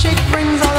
Shake brings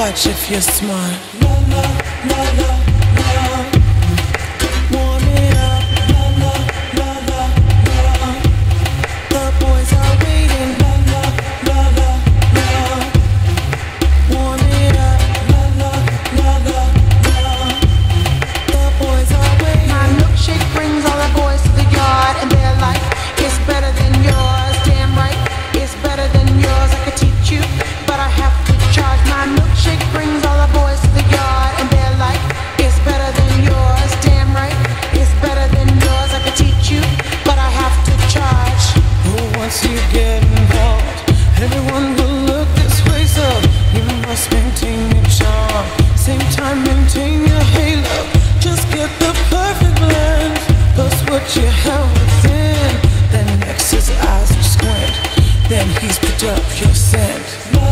watch if you're smart. what held within. Then next his eyes are squint. Then he's picked up your scent.